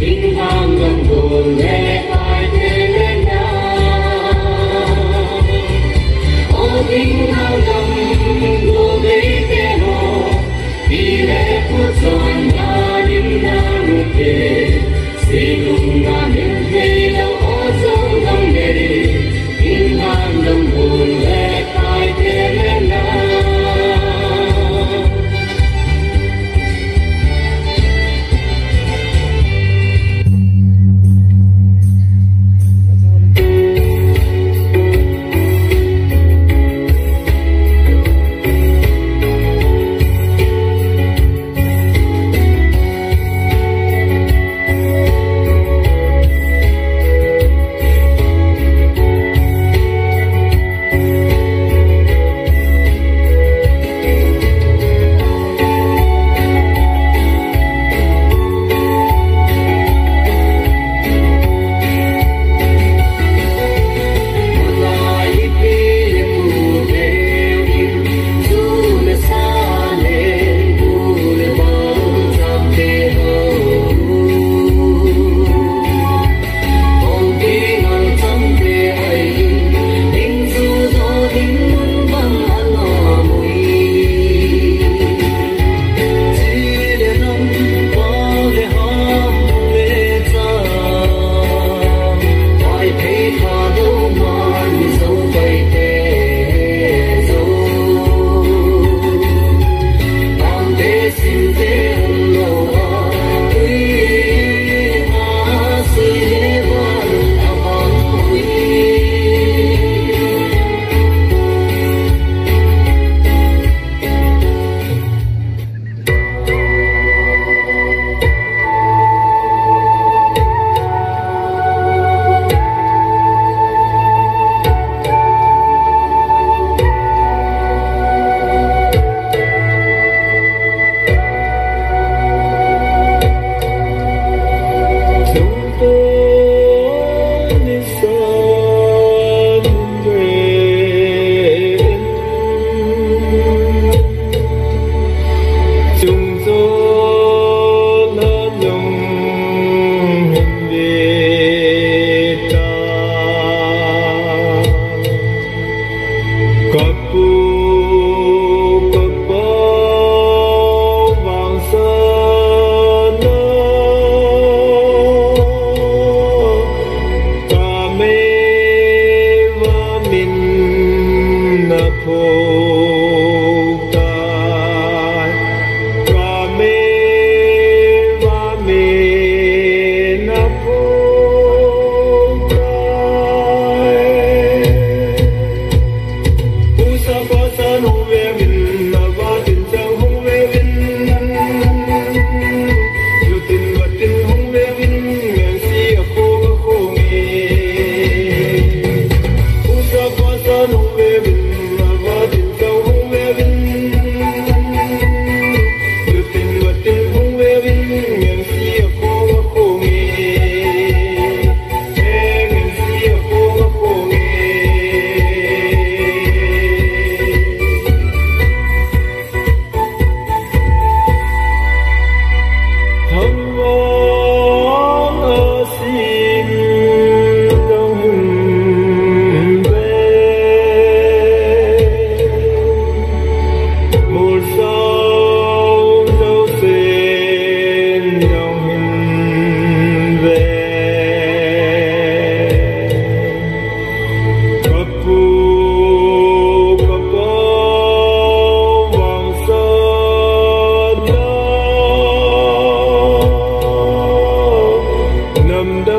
đề Thunder.